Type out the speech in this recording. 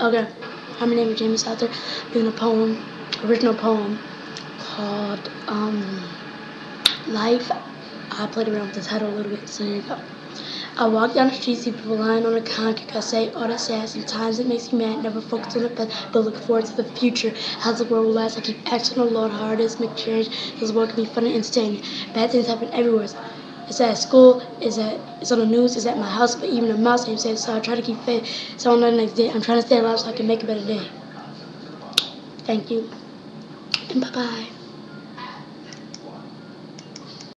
Okay. Hi, my name is Jamie Salter. Doing a poem, original poem called um, Life. I played around with the title a little bit, so here you go. I walk down the street, see people lying on the concrete. I say all that sad. Sometimes it makes me mad. Never focus on the past, but look forward to the future. How's the world will last? I keep asking the Lord is, make change. His world can be fun and entertaining. Bad things happen everywhere. It's at school, it's at it's on the news, it's at my house, but even the mouse ain't safe, so I try to keep faith. So on the next day, I'm trying to stay alive so I can make a better day. Thank you. And bye bye.